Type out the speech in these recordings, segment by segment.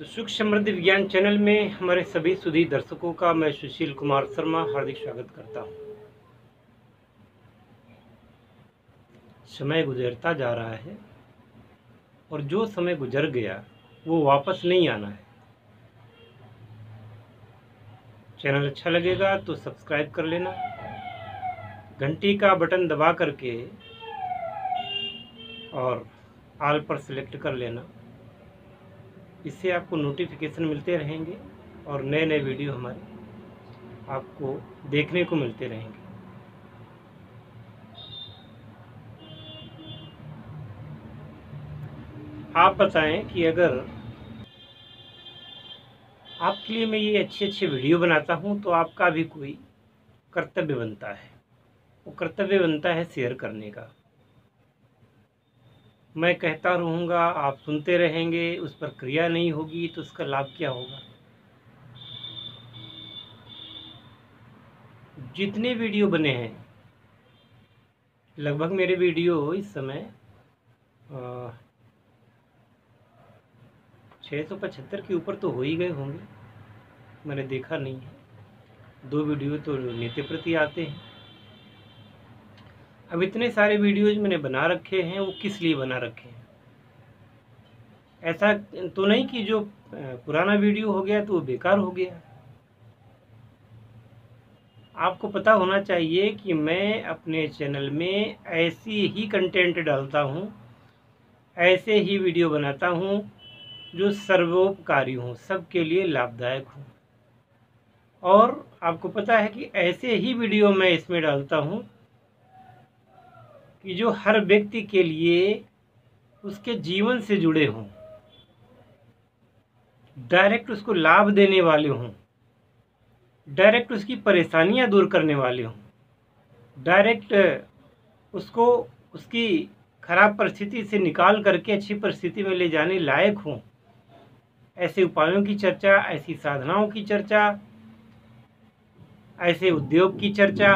तो सुख समृद्धि विज्ञान चैनल में हमारे सभी सुधी दर्शकों का मैं सुशील कुमार शर्मा हार्दिक स्वागत करता हूँ। समय गुजरता जा रहा है और जो समय गुजर गया, वो वापस नहीं आना है। चैनल अच्छा लगेगा तो सब्सक्राइब कर लेना। घंटी का बटन दबा करके और आल पर सिलेक्ट कर लेना। इससे आपको नोटिफिकेशन मिलते रहेंगे और नए नए वीडियो हमारे आपको देखने को मिलते रहेंगे। आप बताएँ कि अगर आपके लिए मैं ये अच्छे अच्छे वीडियो बनाता हूँ तो आपका भी कोई कर्तव्य बनता है। वो कर्तव्य बनता है शेयर करने का। मैं कहता रहूँगा, आप सुनते रहेंगे, उस पर क्रिया नहीं होगी तो उसका लाभ क्या होगा? जितने वीडियो बने हैं, लगभग मेरे वीडियो इस समय छः सौ पचहत्तर के ऊपर तो हो ही गए होंगे। मैंने देखा नहीं है। दो वीडियो तो नित्य प्रति आते हैं। अब इतने सारे वीडियोज़ मैंने बना रखे हैं, वो किस लिए बना रखे हैं? ऐसा तो नहीं कि जो पुराना वीडियो हो गया तो वो बेकार हो गया। आपको पता होना चाहिए कि मैं अपने चैनल में ऐसी ही कंटेंट डालता हूँ, ऐसे ही वीडियो बनाता हूँ, जो सर्वोपकारी हों, सबके लिए लाभदायक हों। और आपको पता है कि ऐसे ही वीडियो मैं इसमें डालता हूँ कि जो हर व्यक्ति के लिए उसके जीवन से जुड़े हों डायरेक्ट उसको लाभ देने वाले हों डायरेक्ट उसकी परेशानियाँ दूर करने वाले हों डायरेक्ट उसको उसकी खराब परिस्थिति से निकाल करके अच्छी परिस्थिति में ले जाने लायक हों, ऐसे उपायों की चर्चा, ऐसी साधनाओं की चर्चा, ऐसे उद्योग की चर्चा,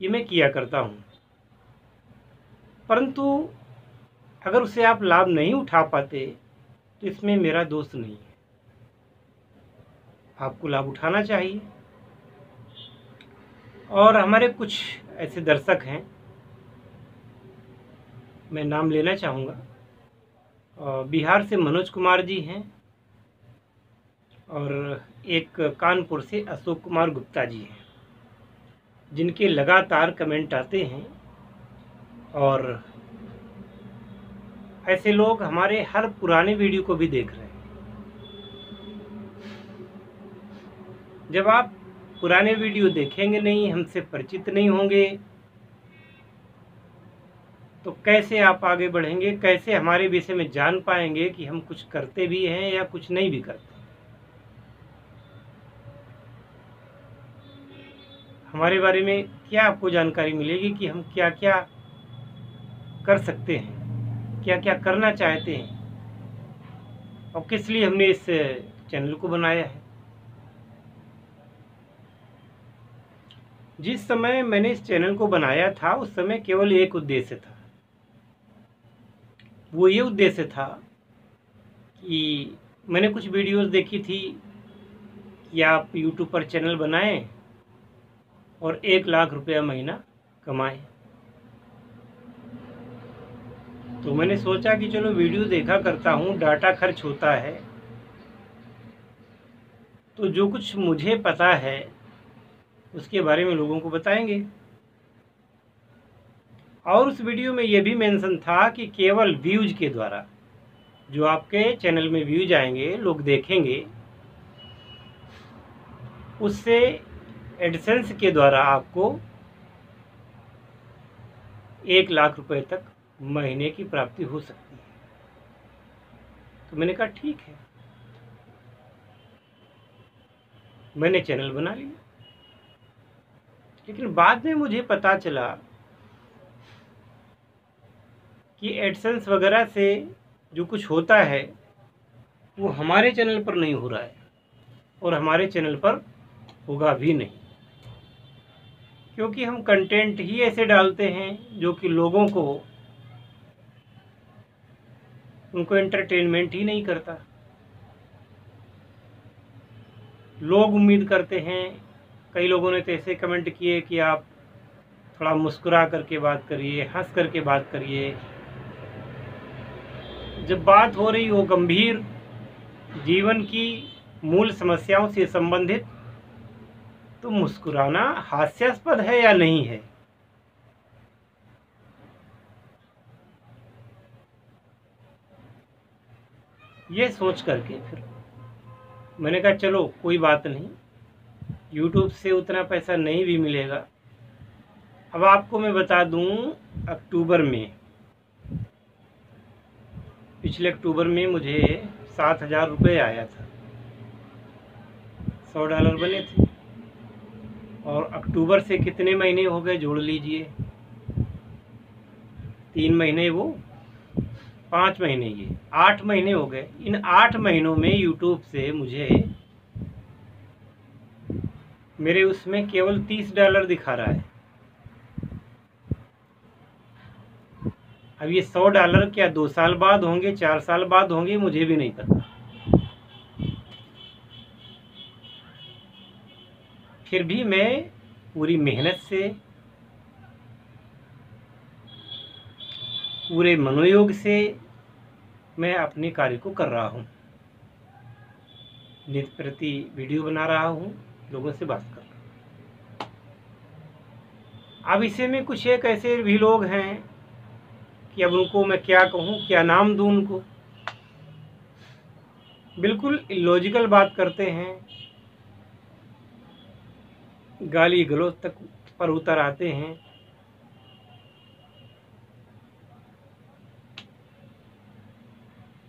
ये मैं किया करता हूँ। परंतु अगर उसे आप लाभ नहीं उठा पाते तो इसमें मेरा दोष नहीं है। आपको लाभ उठाना चाहिए। और हमारे कुछ ऐसे दर्शक हैं, मैं नाम लेना चाहूँगा। बिहार से मनोज कुमार जी हैं और एक कानपुर से अशोक कुमार गुप्ता जी हैं, जिनके लगातार कमेंट आते हैं और ऐसे लोग हमारे हर पुराने वीडियो को भी देख रहे हैं। जब आप पुराने वीडियो देखेंगे नहीं, हमसे परिचित नहीं होंगे तो कैसे आप आगे बढ़ेंगे? कैसे हमारे विषय में जान पाएँगे कि हम कुछ करते भी हैं या कुछ नहीं भी करते? हमारे बारे में क्या आपको जानकारी मिलेगी कि हम क्या क्या कर सकते हैं? क्या क्या करना चाहते हैं? और किस लिए हमने इस चैनल को बनाया है? जिस समय मैंने इस चैनल को बनाया था, उस समय केवल एक उद्देश्य था। वो ये उद्देश्य था कि मैंने कुछ वीडियोस देखी थी कि आप यूट्यूब पर चैनल बनाएँ और एक लाख रुपया महीना कमाएँ। तो मैंने सोचा कि चलो वीडियो देखा करता हूँ, डाटा खर्च होता है। तो जो कुछ मुझे पता है, उसके बारे में लोगों को बताएँगे। और उस वीडियो में यह भी मेंशन था कि केवल व्यूज़ के द्वारा, जो आपके चैनल में व्यूज़ आएँगे, लोग देखेंगे, उससे एडसेंस के द्वारा आपको एक लाख रुपए तक महीने की प्राप्ति हो सकती है। तो मैंने कहा, ठीक है। मैंने चैनल बना लिया। लेकिन बाद में मुझे पता चला कि एडसेंस वगैरह से जो कुछ होता है, वो हमारे चैनल पर नहीं हो रहा है और हमारे चैनल पर होगा भी नहीं। क्योंकि हम कंटेंट ही ऐसे डालते हैं जो कि लोगों को उनको एंटरटेनमेंट ही नहीं करता। लोग उम्मीद करते हैं, कई लोगों ने तो ऐसे कमेंट किए कि आप थोड़ा मुस्कुरा करके बात करिए, हंस करके बात करिए। जब बात हो रही हो गंभीर, जीवन की मूल समस्याओं से संबंधित तो मुस्कुराना हास्यास्पद है या नहीं है? ये सोच करके फिर मैंने कहा, चलो, कोई बात नहीं। यूट्यूब से उतना पैसा नहीं भी मिलेगा। अब आपको मैं बता दूँ, अक्टूबर में, पिछले अक्टूबर में मुझे सात हज़ार रुपये आया था। सौ डॉलर बने थे। और अक्टूबर से कितने महीने हो गए, जोड़ लीजिए। तीन महीने वो पाँच महीने ये आठ महीने हो गए। इन आठ महीनों में यूट्यूब से मुझे मेरे उसमें केवल तीस डॉलर दिखा रहा है। अब ये सौ डॉलर क्या दो साल बाद होंगे, चार साल बाद होंगे, मुझे भी नहीं पता। फिर भी मैं पूरी मेहनत से, पूरे मनोयोग से मैं अपने कार्य को कर रहा हूँ। नित्य प्रति वीडियो बना रहा हूँ, लोगों से बात कर रहा अब इसे में कुछ एक ऐसे भी लोग हैं कि अब उनको मैं क्या कहूँ, क्या नाम दूँ उनको? बिल्कुल लॉजिकल बात करते हैं। गाली गलौज तक पर उतर आते हैं।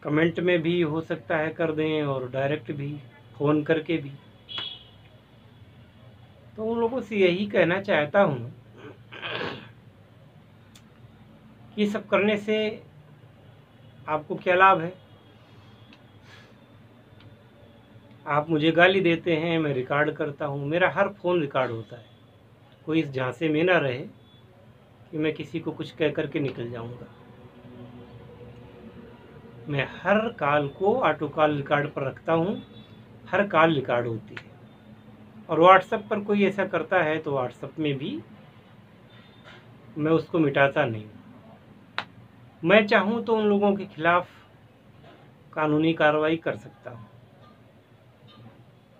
कमेंट में भी हो सकता है कर दें और डायरेक्ट भी, फ़ोन करके भी। तो उन लोगों से यही कहना चाहता हूँ ये सब करने से आपको क्या लाभ है? आप मुझे गाली देते हैं, मैं रिकॉर्ड करता हूँ, मेरा हर फ़ोन रिकॉर्ड होता है। कोई इस झांसे में ना रहे कि मैं किसी को कुछ कह करके निकल जाऊँगा। मैं हर कॉल को ऑटो कॉल रिकॉर्ड पर रखता हूँ, हर कॉल रिकॉर्ड होती है। और व्हाट्सएप पर कोई ऐसा करता है तो व्हाट्सएप में भी मैं उसको मिटाता नहीं मैं चाहूँ तो उन लोगों के खिलाफ कानूनी कार्रवाई कर सकता हूँ।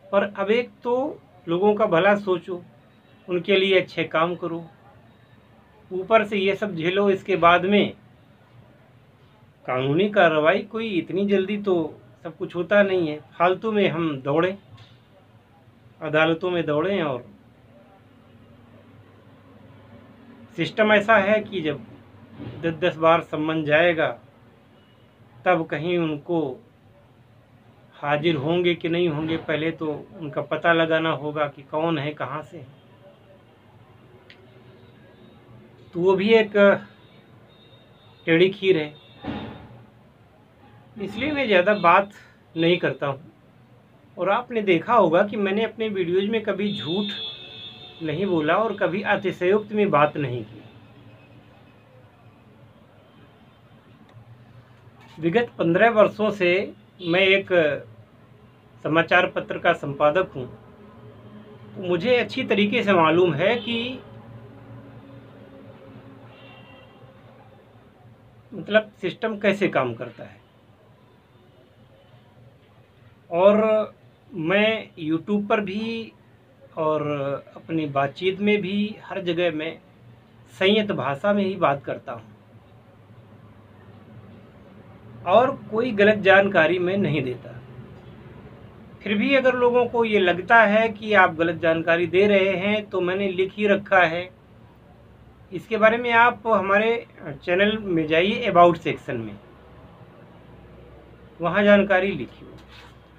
पर अब एक तो लोगों का भला सोचो, उनके लिए अच्छे काम करो, ऊपर से ये सब झेलो, इसके बाद में कानूनी कार्रवाई कोई इतनी जल्दी तो सब कुछ होता नहीं है। फालतू में हम दौड़े, अदालतों में दौड़ें और सिस्टम ऐसा है कि जब दस दस बार सम्मन जाएगा, तब कहीं उनको हाजिर होंगे कि नहीं होंगे, पहले तो उनका पता लगाना होगा कि कौन है, कहाँ से तो वो भी एक टेढ़ी खीर है। इसलिए मैं ज़्यादा बात नहीं करता हूँ। और आपने देखा होगा कि मैंने अपने वीडियोज़ में कभी झूठ नहीं बोला और कभी अतिशयोक्त में बात नहीं की। विगत पंद्रह वर्षों से मैं एक समाचार पत्र का संपादक हूँ। तो मुझे अच्छी तरीके से मालूम है कि मतलब सिस्टम कैसे काम करता है। और मैं यूट्यूब पर भी और अपनी बातचीत में भी हर जगह मैं संयत भाषा में ही बात करता हूँ। और कोई गलत जानकारी मैं नहीं देता। फिर भी अगर लोगों को ये लगता है कि आप गलत जानकारी दे रहे हैं तो मैंने लिख ही रखा है। इसके बारे में आप हमारे चैनल में जाइए अबाउट सेक्शन में। वहाँ जानकारी लिखी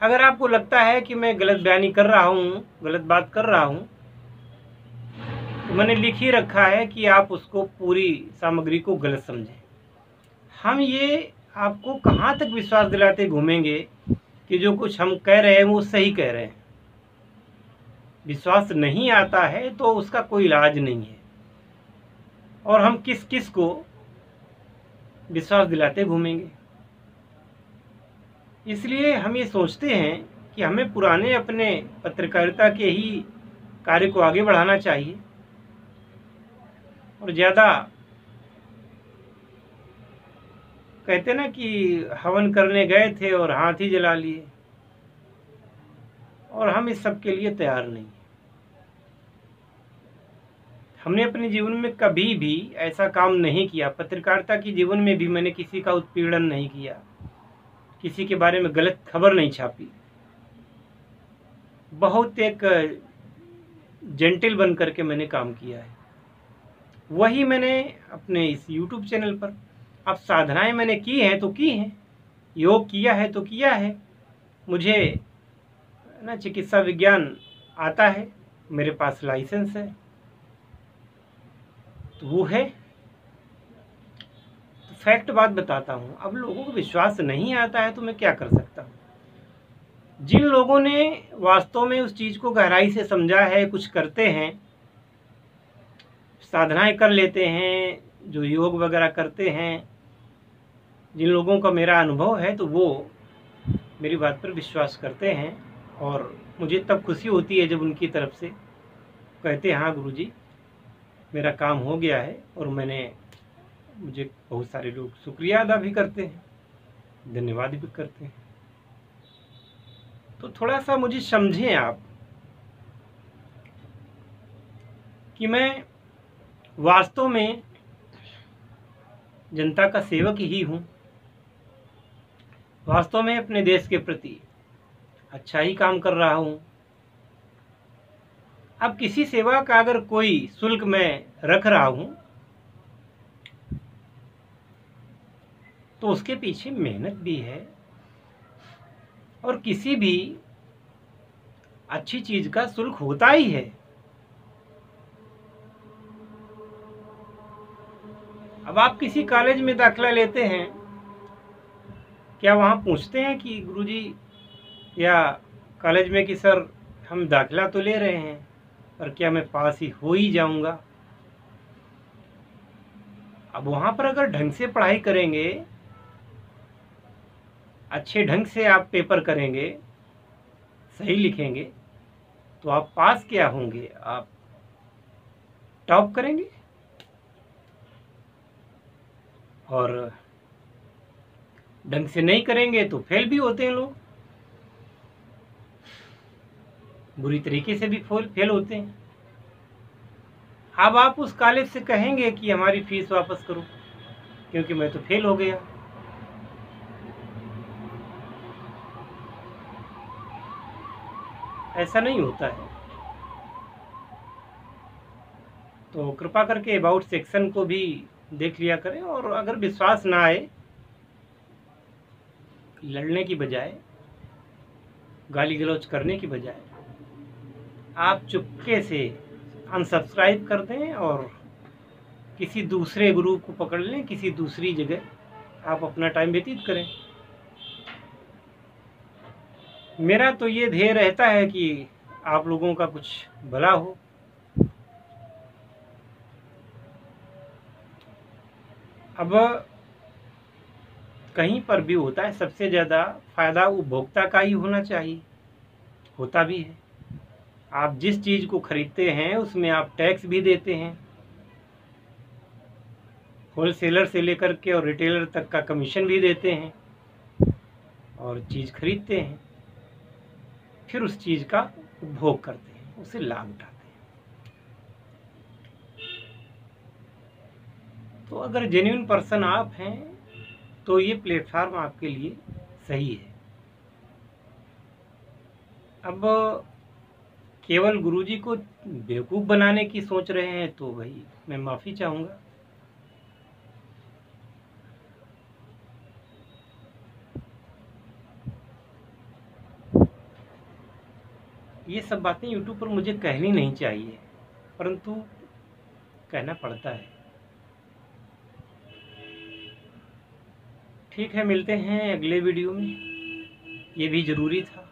अगर आपको लगता है कि मैं गलत बयानी कर रहा हूँ, गलत बात कर रहा हूँ तो मैंने लिख ही रखा है कि आप उसको पूरी सामग्री को गलत समझें। हम ये आपको कहाँ तक विश्वास दिलाते घूमेंगे कि जो कुछ हम कह रहे हैं वो सही कह रहे हैं? विश्वास नहीं आता है तो उसका कोई इलाज नहीं है। और हम किस किस को विश्वास दिलाते घूमेंगे? इसलिए हम ये सोचते हैं कि हमें पुराने अपने पत्रकारिता के ही कार्य को आगे बढ़ाना चाहिए और ज़्यादा कहते ना कि हवन करने गए थे और हाथ ही जला लिए और हम इस सब के लिए तैयार नहीं। हमने अपने जीवन में कभी भी ऐसा काम नहीं किया। पत्रकारिता के जीवन में भी मैंने किसी का उत्पीड़न नहीं किया। किसी के बारे में गलत खबर नहीं छापी। बहुत एक जेंटिल बन करके मैंने काम किया है। वही मैंने अपने इस यूट्यूब चैनल पर, अब साधनाएँ मैंने की हैं तो की हैं, योग किया है तो किया है, मुझे, ना, चिकित्सा विज्ञान आता है, मेरे पास लाइसेंस है तो वो है। फैक्ट बात बताता हूँ, अब लोगों को विश्वास नहीं आता है तो मैं क्या कर सकता हूँ? जिन लोगों ने वास्तव में उस चीज़ को गहराई से समझा है, कुछ करते हैं, साधनाएँ कर लेते हैं, जो योग वगैरह करते हैं, जिन लोगों का मेरा अनुभव है तो वो मेरी बात पर विश्वास करते हैं और मुझे तब खुशी होती है जब उनकी तरफ़ से कहते हैं हाँ गुरुजी, मेरा काम हो गया है और मैंने मुझे बहुत सारे लोग शुक्रिया अदा भी करते हैं, धन्यवाद भी करते हैं। तो थोड़ा सा मुझे समझें आप कि मैं वास्तव में जनता का सेवक ही हूँ। वास्तव में अपने देश के प्रति अच्छा ही काम कर रहा हूँ। अब किसी सेवा का अगर कोई शुल्क मैं रख रहा हूँ तो उसके पीछे मेहनत भी है और किसी भी अच्छी चीज़ का शुल्क होता ही है। अब आप किसी कॉलेज में दाखिला लेते हैं, क्या वहाँ पूछते हैं कि गुरुजी, या कॉलेज में कि सर हम दाखिला तो ले रहे हैं, पर क्या मैं पास ही हो ही जाऊँगा? अब वहाँ पर अगर ढंग से पढ़ाई करेंगे अच्छे ढंग से आप पेपर करेंगे, सही लिखेंगे तो आप पास क्या होंगे? आप टॉप करेंगे? और ढंग से नहीं करेंगे तो फेल भी होते हैं लोग। बुरी तरीके से भी फेल फेल होते हैं। अब आप उस कॉलेज से कहेंगे कि हमारी फ़ीस वापस करो, क्योंकि मैं तो फेल हो गया। ऐसा नहीं होता है। तो कृपा करके अबाउट सेक्शन को भी देख लिया करें और अगर विश्वास ना आए, लड़ने की बजाय गाली गलौज करने की बजाय, आप चुपके से अनसब्सक्राइब कर दें और किसी दूसरे ग्रुप को पकड़ लें, किसी दूसरी जगह आप अपना टाइम व्यतीत करें। मेरा तो ये ध्येय रहता है कि आप लोगों का कुछ भला हो। अब कहीं पर भी होता है, सबसे ज़्यादा फ़ायदा उपभोक्ता का ही होना चाहिए, होता भी है। आप जिस चीज़ को खरीदते हैं, उसमें आप टैक्स भी देते हैं। होलसेलर से लेकर के और रिटेलर तक का कमीशन भी देते हैं और चीज़ खरीदते हैं। फिर उस चीज़ का उपभोग करते हैं, उसे लाभ उठाते हैं। तो अगर जेन्यून पर्सन आप हैं तो ये प्लेटफार्म आपके लिए सही है। अब केवल गुरुजी को बेवकूफ़ बनाने की सोच रहे हैं तो भाई, मैं माफ़ी चाहूँगा। ये सब बातें यूट्यूब पर मुझे कहनी नहीं चाहिए, परंतु कहना पड़ता है। ठीक है, मिलते हैं अगले वीडियो में। ये भी ज़रूरी था।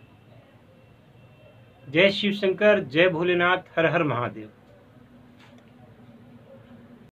जय शिव शंकर जय भोलेनाथ, हर हर महादेव।